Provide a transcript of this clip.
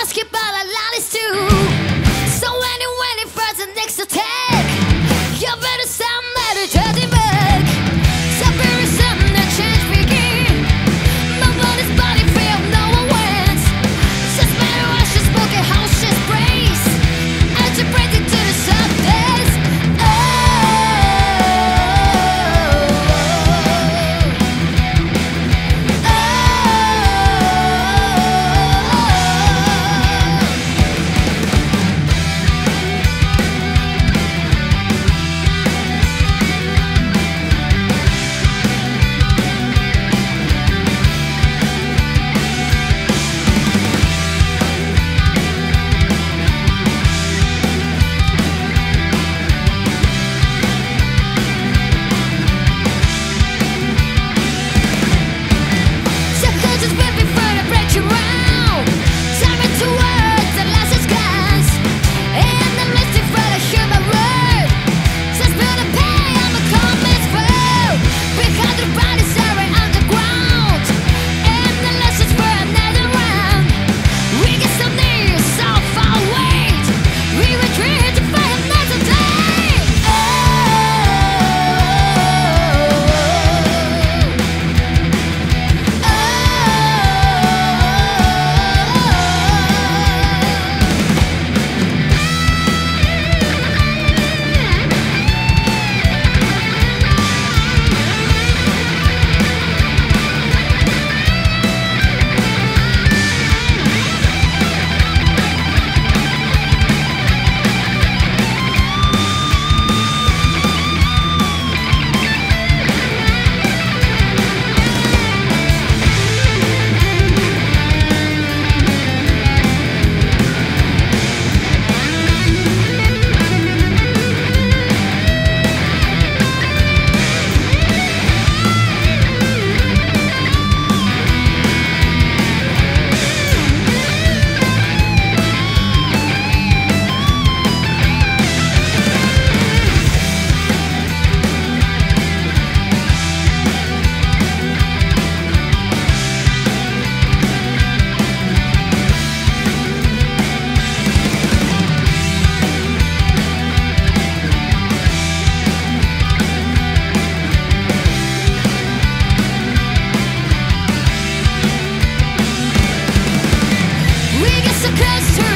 basketball. just